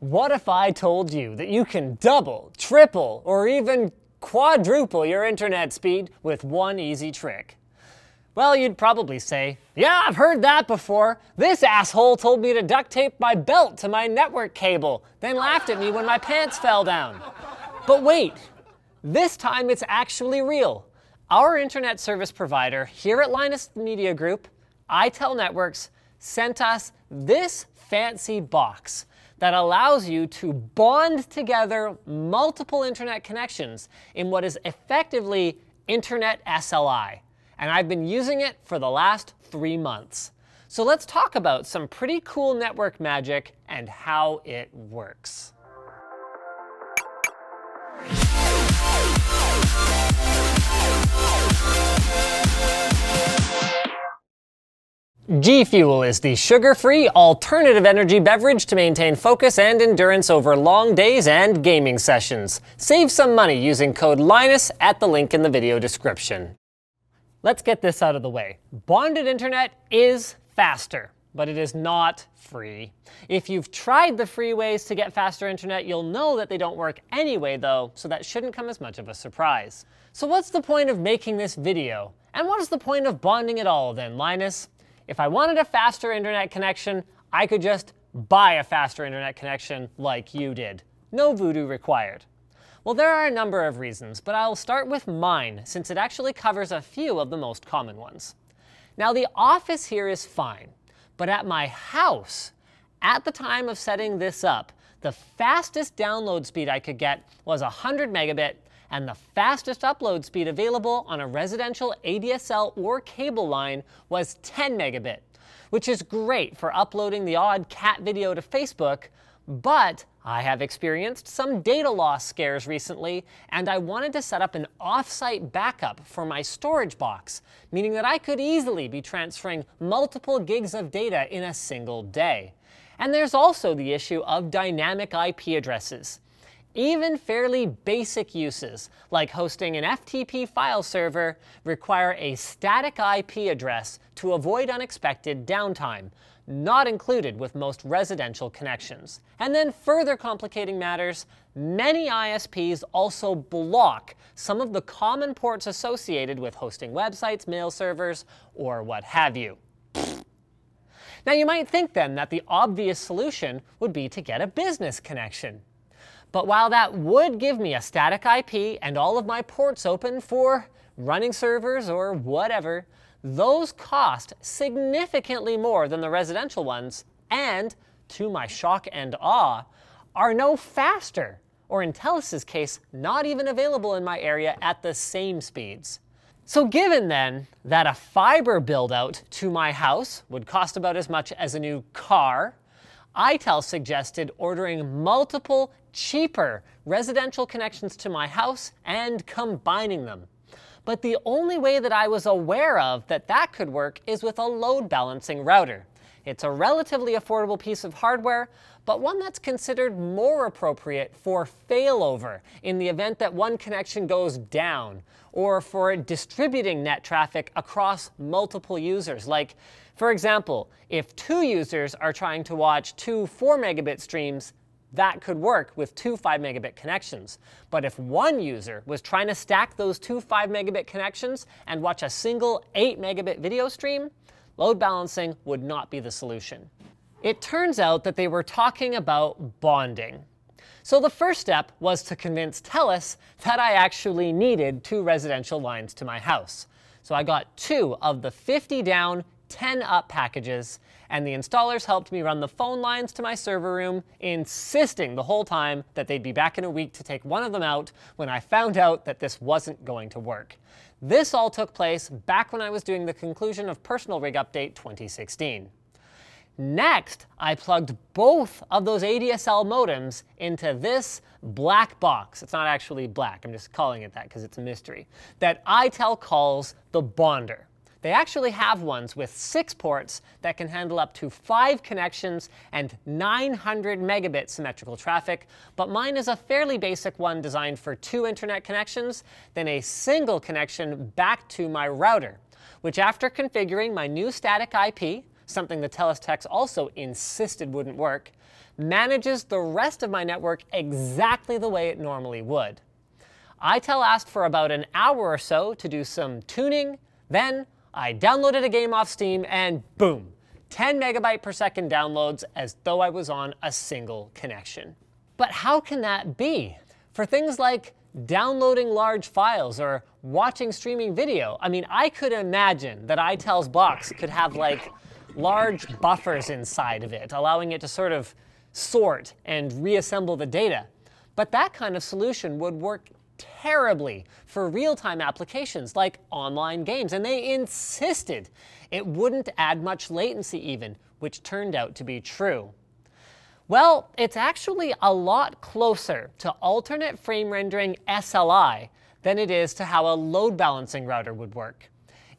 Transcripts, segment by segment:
What if I told you that you can double, triple, or even quadruple your internet speed with one easy trick? Well, you'd probably say, Yeah, I've heard that before. This asshole told me to duct tape my belt to my network cable, then laughed at me when my pants fell down. But wait, this time it's actually real. Our internet service provider here at Linus Media Group, ITEL Networks, sent us this fancy box that allows you to bond together multiple internet connections in what is effectively Internet SLI. And I've been using it for the last three months. So let's talk about some pretty cool network magic and how it works. G Fuel is the sugar free alternative energy beverage to maintain focus and endurance over long days and gaming sessions. Save some money using code Linus at the link in the video description. Let's get this out of the way. Bonded internet is faster, but it is not free. If you've tried the free ways to get faster internet, you'll know that they don't work anyway, though, so that shouldn't come as much of a surprise. So, what's the point of making this video? And what is the point of bonding at all, then, Linus? If I wanted a faster internet connection, I could just buy a faster internet connection like you did. No voodoo required. Well, there are a number of reasons, but I'll start with mine since it actually covers a few of the most common ones. Now, the office here is fine, but at my house, at the time of setting this up, the fastest download speed I could get was 100 megabit, and the fastest upload speed available on a residential ADSL or cable line was 10 megabit, which is great for uploading the odd cat video to Facebook, but I have experienced some data loss scares recently, and I wanted to set up an offsite backup for my storage box, meaning that I could easily be transferring multiple gigs of data in a single day. And there's also the issue of dynamic IP addresses. Even fairly basic uses, like hosting an FTP file server, require a static IP address to avoid unexpected downtime, not included with most residential connections. And then further complicating matters, many ISPs also block some of the common ports associated with hosting websites, mail servers, or what have you. Now you might think then that the obvious solution would be to get a business connection. But while that would give me a static IP and all of my ports open for running servers or whatever, those cost significantly more than the residential ones and, to my shock and awe, are no faster, or in Telus's case, not even available in my area at the same speeds. So given then that a fiber build out to my house would cost about as much as a new car, ITEL suggested ordering multiple cheaper residential connections to my house and combining them. But the only way that I was aware of that that could work is with a load balancing router. It's a relatively affordable piece of hardware, but one that's considered more appropriate for failover in the event that one connection goes down, or for distributing net traffic across multiple users. Like, for example, if two users are trying to watch two 4 megabit streams, that could work with two 5 megabit connections. But if one user was trying to stack those two 5 megabit connections and watch a single 8 megabit video stream, load balancing would not be the solution. It turns out that they were talking about bonding. So the first step was to convince TELUS that I actually needed two residential lines to my house. So I got two of the 50 down, 10 up packages, and the installers helped me run the phone lines to my server room, insisting the whole time that they'd be back in a week to take one of them out when I found out that this wasn't going to work. This all took place back when I was doing the conclusion of Personal Rig Update 2016. Next, I plugged both of those ADSL modems into this black box. It's not actually black, I'm just calling it that because it's a mystery, that ITEL calls the bonder. They actually have ones with six ports that can handle up to five connections and 900 megabit symmetrical traffic, but mine is a fairly basic one designed for two internet connections, then a single connection back to my router, which after configuring my new static IP, something the techs also insisted wouldn't work, manages the rest of my network exactly the way it normally would. ITEL asked for about an hour or so to do some tuning, then I downloaded a game off Steam and boom, 10 megabyte per second downloads as though I was on a single connection. But how can that be? For things like downloading large files or watching streaming video, I mean, I could imagine that ITEL's box could have like large buffers inside of it, allowing it to sort of sort and reassemble the data. But that kind of solution would work terribly for real-time applications like online games, and they insisted it wouldn't add much latency even, which turned out to be true. Well, it's actually a lot closer to alternate frame rendering SLI than it is to how a load balancing router would work.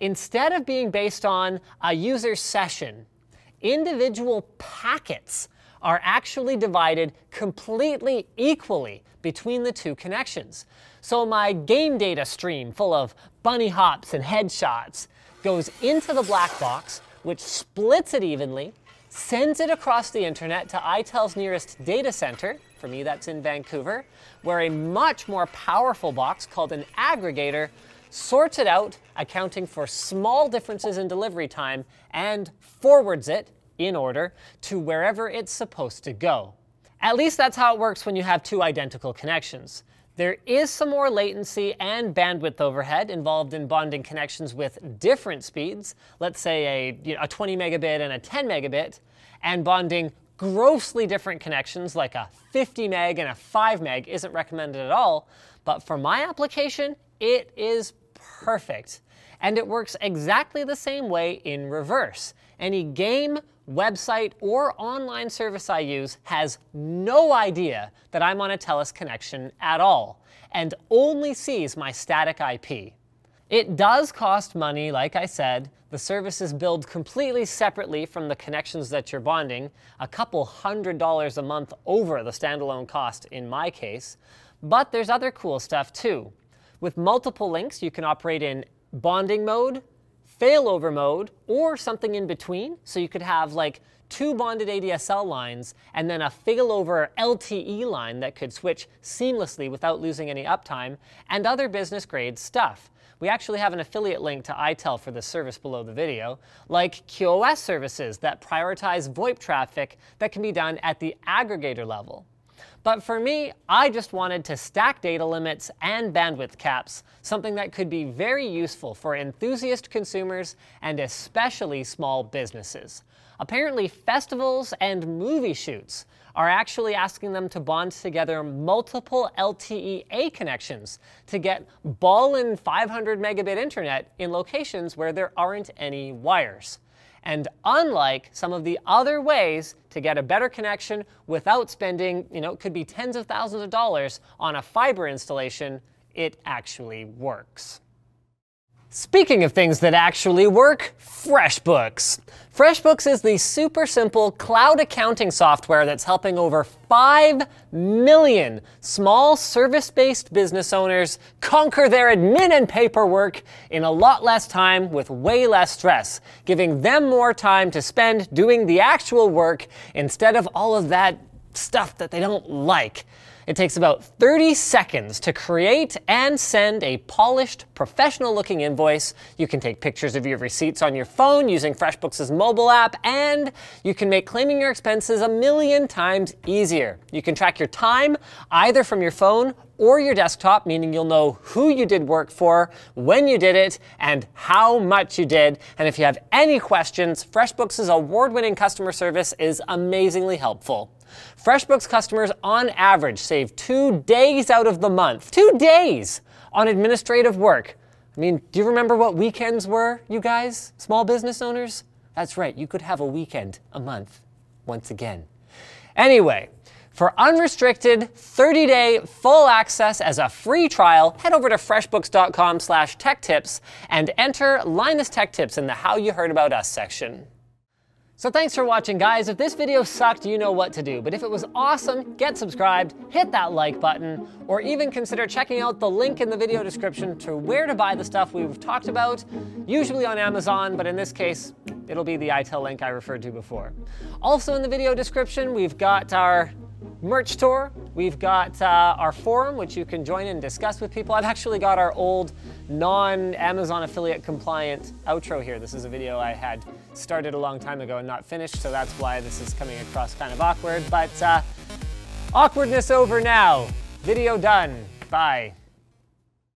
Instead of being based on a user session, individual packets are actually divided completely equally between the two connections. So my game data stream full of bunny hops and headshots goes into the black box, which splits it evenly, sends it across the internet to ITEL's nearest data center, for me that's in Vancouver, where a much more powerful box called an aggregator sorts it out, accounting for small differences in delivery time, and forwards it in order to wherever it's supposed to go. At least that's how it works when you have two identical connections. There is some more latency and bandwidth overhead involved in bonding connections with different speeds, let's say a, you know, a 20 megabit and a 10 megabit, and bonding grossly different connections like a 50 meg and a 5 meg isn't recommended at all, but for my application, it is perfect. And it works exactly the same way in reverse. Any game, website, or online service I use has no idea that I'm on a TELUS connection at all, and only sees my static IP. It does cost money, like I said. The service is billed completely separately from the connections that you're bonding, a couple hundred dollars a month over the standalone cost in my case. But there's other cool stuff too. With multiple links, you can operate in bonding mode, failover mode, or something in between. So you could have like two bonded ADSL lines and then a failover LTE line that could switch seamlessly without losing any uptime, and other business grade stuff. We actually have an affiliate link to ITEL for the service below the video, like QoS services that prioritize VoIP traffic that can be done at the aggregator level. But for me, I just wanted to stack data limits and bandwidth caps, something that could be very useful for enthusiast consumers and especially small businesses. Apparently, festivals and movie shoots are actually asking them to bond together multiple LTE-A connections to get ballin' 500 megabit internet in locations where there aren't any wires. And unlike some of the other ways to get a better connection without spending, you know, it could be tens of thousands of dollars on a fiber installation, it actually works. Speaking of things that actually work, FreshBooks. FreshBooks is the super simple cloud accounting software that's helping over 5 million small service-based business owners conquer their admin and paperwork in a lot less time with way less stress, giving them more time to spend doing the actual work instead of all of that stuff that they don't like. It takes about 30 seconds to create and send a polished, professional looking invoice. You can take pictures of your receipts on your phone using FreshBooks' mobile app, and you can make claiming your expenses a million times easier. You can track your time either from your phone or your desktop, meaning you'll know who you did work for, when you did it, and how much you did. And if you have any questions, FreshBooks' award-winning customer service is amazingly helpful. FreshBooks customers on average save two days out of the month, two days on administrative work. I mean, do you remember what weekends were, you guys, small business owners? That's right, you could have a weekend a month once again. Anyway, for unrestricted 30-day full access as a free trial, head over to freshbooks.com slash tech tips and enter Linus Tech Tips in the How You Heard About Us section. So thanks for watching, guys. If this video sucked, you know what to do. But if it was awesome, get subscribed, hit that like button, or even consider checking out the link in the video description to where to buy the stuff we've talked about, usually on Amazon, but in this case, It'll be the ITEL link I referred to before. Also in the video description, we've got our merch tour. We've got uh, our forum, which you can join and discuss with people. I've actually got our old non-Amazon affiliate compliant outro here. This is a video I had started a long time ago and not finished, so that's why this is coming across kind of awkward. But uh, awkwardness over now. Video done. Bye.